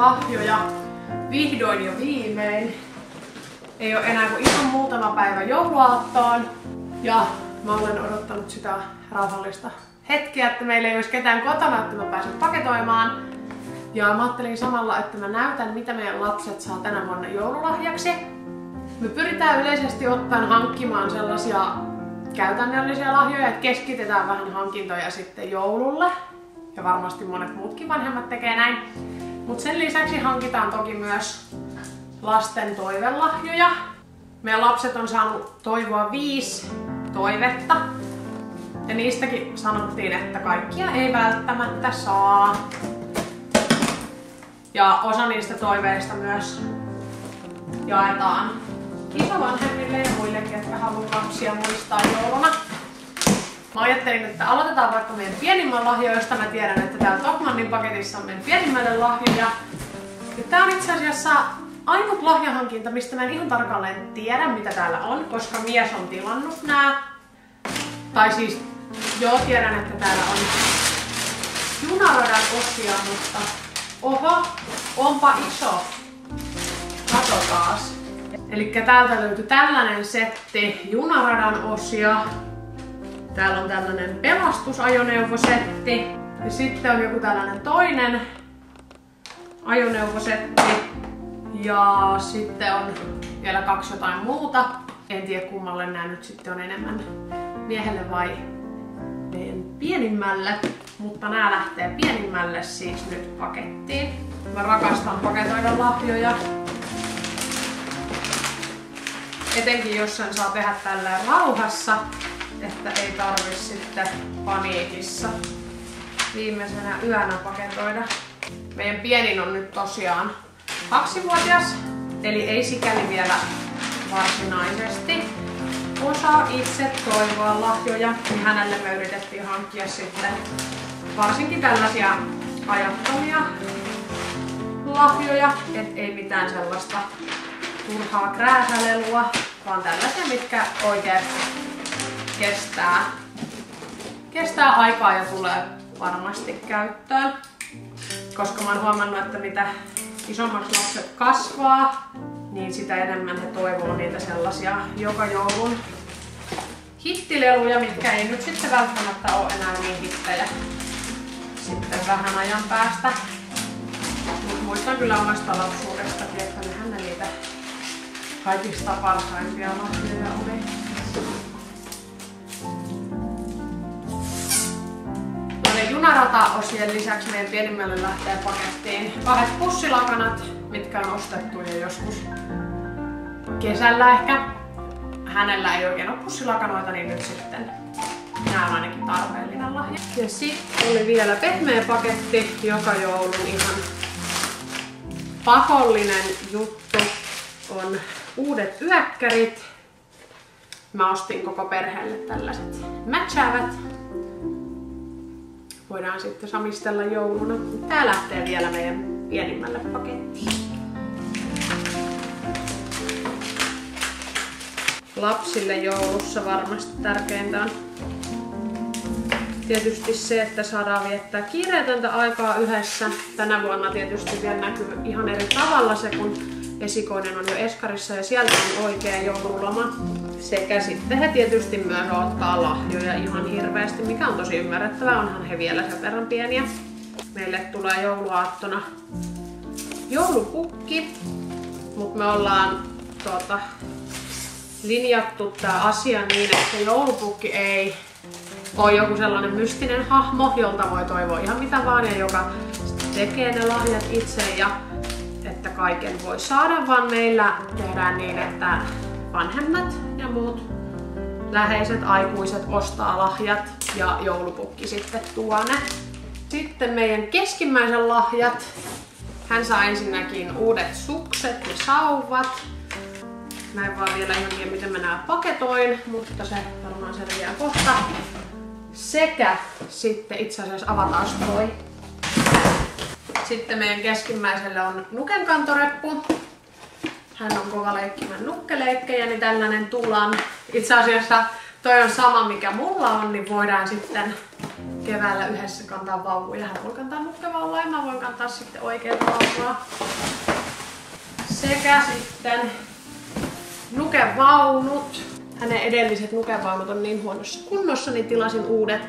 joululahjoja vihdoin ja viimein. Ei ole enää kuin ihan muutama päivä jouluaattoon. Ja mä olen odottanut sitä rauhallista hetkeä, että meillä ei olisi ketään kotona, että mä pääsen paketoimaan. Ja mä ajattelin samalla, että mä näytän, mitä meidän lapset saa tänä vuonna joululahjaksi. Me pyritään yleisesti ottaen hankkimaan sellaisia käytännöllisiä lahjoja, että keskitetään vähän hankintoja sitten joululle. Ja varmasti monet muutkin vanhemmat tekee näin. Mutta sen lisäksi hankitaan toki myös lasten toivelahjoja. Meidän lapset on saanut toivoa viisi toivetta. Ja niistäkin sanottiin, että kaikkia ei välttämättä saa. Ja osa niistä toiveista myös jaetaan isovanhemmille ja muillekin, jotka haluavat lapsia muistaa jouluna. Mä ajattelin, että aloitetaan vaikka meidän pienimmän lahjo, josta mä tiedän, että täällä Tokmannin paketissa on meidän pienimmälle lahjoja. Ja tää on itse asiassa ainut lahjahankinta, mistä mä en ihan tarkalleen tiedä, mitä täällä on, koska mies on tilannut nää. Tai siis, joo, tiedän, että täällä on junaradan osia, mutta oho, onpa iso. Kato taas. Eli täältä löytyi tällainen setti junaradan osia. Täällä on tällainen pelastusajoneuvosetti. Ja sitten on joku tällainen toinen ajoneuvosetti. Ja sitten on vielä kaksi jotain muuta. En tiedä kummalle nämä nyt sitten on enemmän miehelle vai meidän pienimmälle. Mutta nämä lähtee pienimmälle siis nyt pakettiin. Mä rakastan paketoida lahjoja. Etenkin jos sen saa tehdä tällä rauhassa, että ei tarvi sitten paniikissa viimeisenä yönä paketoida. Meidän pienin on nyt tosiaan kaksivuotias, eli ei sikäli vielä varsinaisesti osaa itse toivoa lahjoja, niin hänelle me yritettiin hankkia sitten varsinkin tällaisia ajattomia lahjoja, et ei mitään sellaista turhaa krääsälelua, vaan tällaisia, mitkä oikeasti kestää, kestää aikaa ja tulee varmasti käyttöön. Koska mä oon huomannut, että mitä isommaksi lapset kasvaa, niin sitä enemmän he toivoo niitä sellaisia joka joulun hittileluja, mitkä ei nyt sitten välttämättä ole enää niin hittejä sitten vähän ajan päästä. Mut muistan kyllä omasta lapsuudesta, että nehän ne niitä kaikista parhaimpia lahjoja oli. Noiden junarata-osien lisäksi meidän pienimmälle lähtee pakettiin kahdet pussilakanat, mitkä on ostettu jo joskus kesällä ehkä. Hänellä ei oikein ole pussilakanoita, niin nyt sitten nämä on ainakin tarpeellinen lahja. Ja sitten oli vielä pehmeä paketti, joka joulun ihan pakollinen juttu on uudet yökkärit. Mä ostin koko perheelle tällaiset matchaavat. Voidaan sitten samistella jouluna. Tää lähtee vielä meidän pienimmälle pakettiin. Lapsille joulussa varmasti tärkeintä on tietysti se, että saadaan viettää kiireetöntä aikaa yhdessä. Tänä vuonna tietysti vielä näkyy ihan eri tavalla se, kun esikoinen on jo Eskarissa ja sieltä on oikea joululoma. Sekä sitten he tietysti myös ottaa lahjoja ihan hirveästi, mikä on tosi ymmärrettävää, onhan he vielä sen verran pieniä. Meille tulee jouluaattona joulupukki, mutta me ollaan tuota, linjattu tämä asia niin, että joulupukki ei ole joku sellainen mystinen hahmo, jolta voi toivoa ihan mitä vaan ja joka tekee ne lahjat itse ja että kaiken voi saada, vaan meillä tehdään niin, että vanhemmat ja muut läheiset aikuiset ostaa lahjat ja joulupukki sitten tuo ne. Sitten meidän keskimmäisen lahjat. Hän saa ensinnäkin uudet sukset ja sauvat. Mä en vaan vielä ihan tiedä, miten mä nää paketoin, mutta se varmaan selviää kohta. Sekä sitten itse asiassa avataan toi sitten meidän keskimmäiselle on nukenkantoreppu. Hän on kova leikkimän nukkeleikkejä, niin tällainen tulan. Itse asiassa toi on sama mikä mulla on, niin voidaan sitten keväällä yhdessä kantaa vauvoja. Hän voi kantaa nukkevaulaa ja mä voin kantaa sitten oikeita vauvaa. Sekä sitten nukevaunut. Hänen edelliset nukevaunut on niin huonossa kunnossa, niin tilasin uudet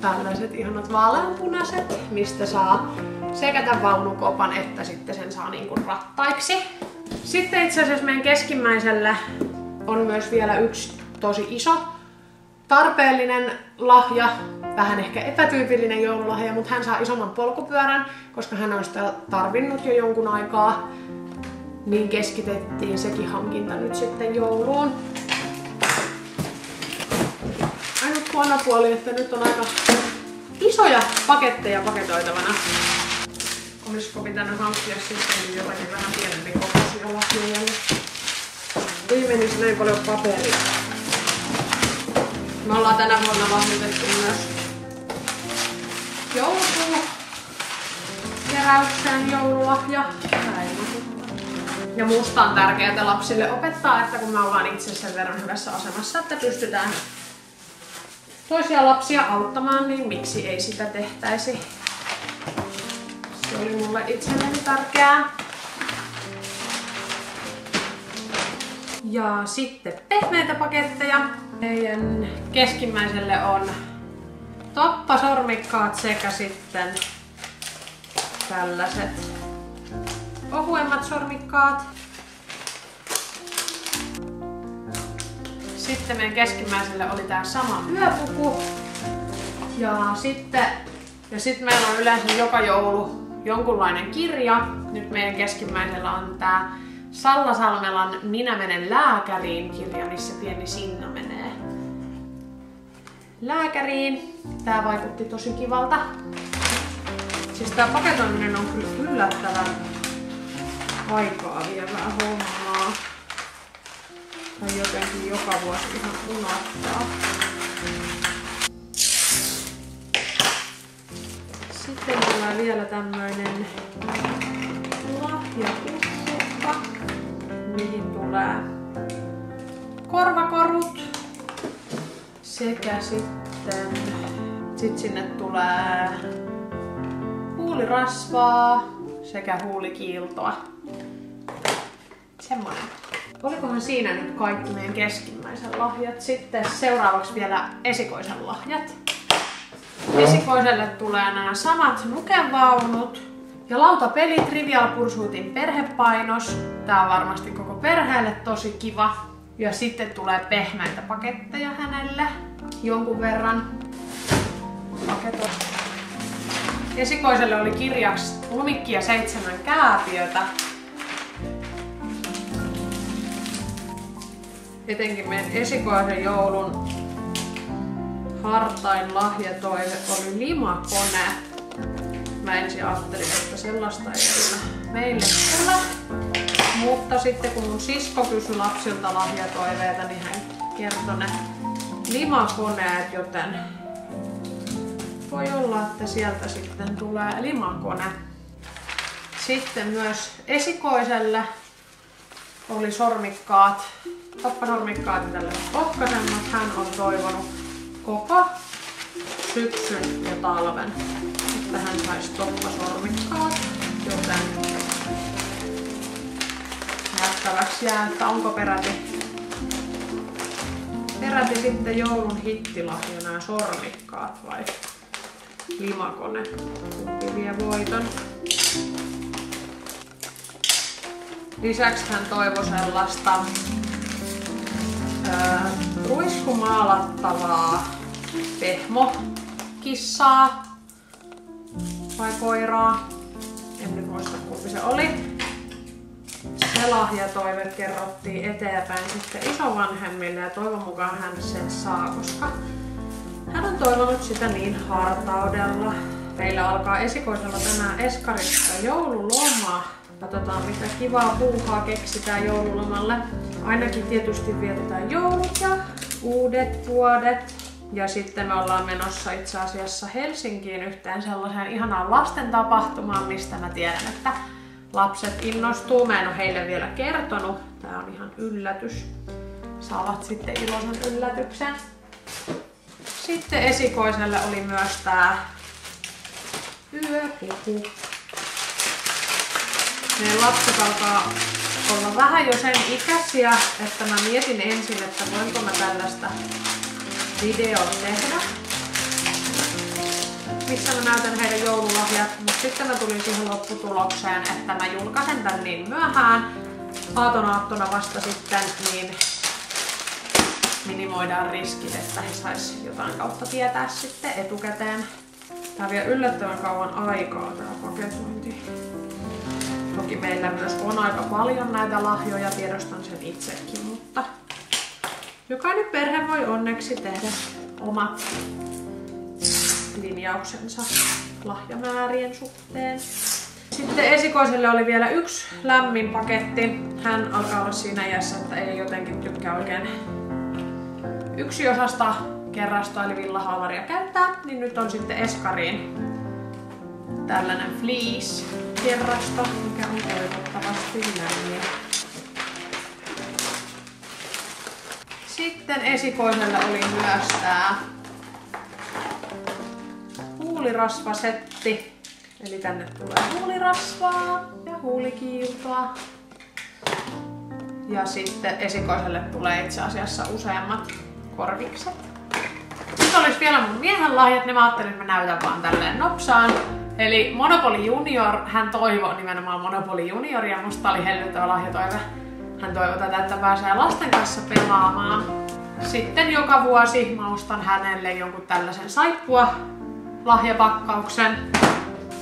tällaiset ihanat vaaleanpunaiset, mistä saa sekä tämän vaunukopan että sitten sen saa niin kuin rattaiksi. Sitten itse asiassa meidän keskimmäiselle on myös vielä yksi tosi iso tarpeellinen lahja, vähän ehkä epätyypillinen joululahja, mutta hän saa isomman polkupyörän, koska hän on sitä tarvinnut jo jonkun aikaa. Niin keskitettiin sekin hankinta nyt sitten jouluun. Ainut huono puoli, että nyt on aika isoja paketteja paketoitavana. Olisiko pitänyt hankkia sitten jotakin vähän pienempi kokoisia lahjoja. Ei menisi näin paljon paperia. Me ollaan tänä vuonna lahjoitettu myös joulukuu keräykseen joululahja. Ja musta on tärkeää lapsille opettaa, että kun me ollaan itse sen verran hyvässä asemassa, että pystytään toisia lapsia auttamaan, niin miksi ei sitä tehtäisi. Oli mulle itselleni tärkeää. Ja sitten pehmeitä paketteja. Meidän keskimmäiselle on toppasormikkaat sekä sitten tällaiset ohuemmat sormikkaat. Sitten meidän keskimmäiselle oli tää sama yöpuku. Ja sitten, ja sitten meillä on yleensä joka joulu jonkunlainen kirja. Nyt meidän keskimmäisellä on tää Salla Salmelan Minä menen lääkäriin kirja, missä pieni Sinna menee lääkäriin. Tää vaikutti tosi kivalta. Siis tää paketoiminen on kyllä yllättävän aikaa vievää hommaa. Tai jotenkin joka vuosi ihan unohtaa. Sitten tulee vielä tämmöinen lahjapussukka, mihin tulee korvakorut sekä sitten sit sinne tulee huulirasvaa sekä huulikiiltoa. Semmoinen. Olikohan siinä nyt kaikki meidän keskimmäisen lahjat? Sitten seuraavaksi vielä esikoisen lahjat. Esikoiselle tulee nämä samat nukevaunut ja lautapeli Trivial Pursuitin perhepainos. Tää on varmasti koko perheelle tosi kiva. Ja sitten tulee pehmeitä paketteja hänelle jonkun verran. Paketot. Esikoiselle oli kirjaksi Lumikki ja seitsemän kääpiötä. Etenkin meidän esikoisen joulun hartain lahjatoive oli limakone. Mä ensin ajattelin, että sellaista ei kyllä meille tule. Mutta sitten kun mun sisko kysyi lapsilta lahjatoiveita, niin hän kertoi ne limakoneet, joten voi olla, että sieltä sitten tulee limakone. Sitten myös esikoiselle oli sormikkaat, tappasormikkaat tälle ohkaisemmat. Hän on toivonut koko syksyn ja talven, että hän saisi toppasormikkaat, joten nähtäväksi jää, että onko peräti peräti sitten joulun hittilahja nämä sormikkaat vai limakone. Kumpi vie voiton. Lisäksi hän toivoi sellaista ruiskumaalattavaa pehmokissaa vai koiraa. En nyt muista kumpi se oli se lahjatoive kerrottiin eteenpäin sitten isovanhemmille ja toivon mukaan hän sen saa, koska hän on toivonut sitä niin hartaudella. Meillä alkaa esikoisella tänään Eskarissa joululoma. Katsotaan mitä kivaa puuhaa keksitään joululomalle. Ainakin tietysti vietetään joulut ja uudet vuodet. Ja sitten me ollaan menossa itse asiassa Helsinkiin yhteen sellaiseen ihanaan lasten tapahtumaan, mistä mä tiedän, että lapset innostuu. Mä en ole heille vielä kertonut. Tää on ihan yllätys. Saavat sitten iloisen yllätyksen. Sitten esikoiselle oli myös tää yöpuku. Meidän lapset alkaa olla vähän jo sen ikäisiä, että mä mietin ensin, että voinko mä tällaista videoa tehdä. Missä mä näytän heidän joululahjat, mutta sitten mä tulin siihen lopputulokseen, että mä julkaisen tän niin myöhään, aatonaattona vasta sitten, niin minimoidaan riskit, että he sais jotain kautta tietää sitten etukäteen. Tää vie yllättävän kauan aikaa tää paketointi. Toki meillä myös on aika paljon näitä lahjoja, tiedostan sen itsekin, mutta jokainen perhe voi onneksi tehdä omat linjauksensa lahjamäärien suhteen. Sitten esikoiselle oli vielä yksi lämmin paketti. Hän alkaa olla siinä iässä, että ei jotenkin tykkää oikein yksi osasta kerrastoa eli villahaavaria käyttää, niin nyt on sitten Eskariin tällainen fleece kerrasto, mikä on toivottavasti lämmin. Sitten esikoiselle oli myös tää huulirasvasetti. Eli tänne tulee huulirasvaa ja huulikiiltoa. Ja sitten esikoiselle tulee itse asiassa useammat korvikset. Nyt olisi vielä mun miehen lahjat, niin mä ajattelin, että mä näytän vaan tälleen nopsaan. Eli Monopoly Junior, hän toivoi nimenomaan Monopoly Junioria, musta oli hellyttävä lahjatoive. Hän toivoi tätä, että pääsee lasten kanssa pelaamaan. Sitten joka vuosi mä ostan hänelle jonkun tällaisen saippua lahjapakkauksen.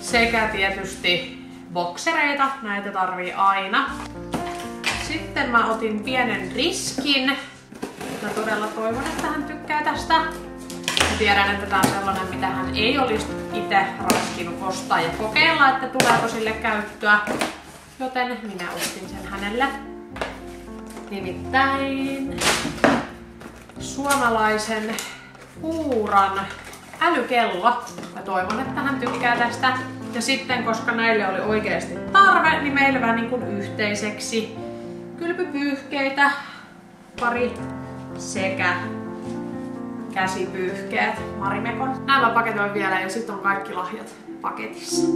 Sekä tietysti boksereita, näitä tarvii aina. Sitten mä otin pienen riskin. Mä todella toivon, että hän tykkää tästä. Tiedän, että tää on sellainen, mitä hän ei olisi itse raskinut ostaa ja kokeilla, että tuleeko sille käyttöä. Joten minä ostin sen hänelle. Nimittäin suomalaisen huuran älykello. Mä toivon, että hän tykkää tästä. Ja sitten, koska näille oli oikeasti tarve, niin meillä vähän niin kuin yhteiseksi kylpypyyhkeitä, pari sekä käsipyyhkeet Marimekon. Näillä paketoin vielä ja sitten on kaikki lahjat paketissa.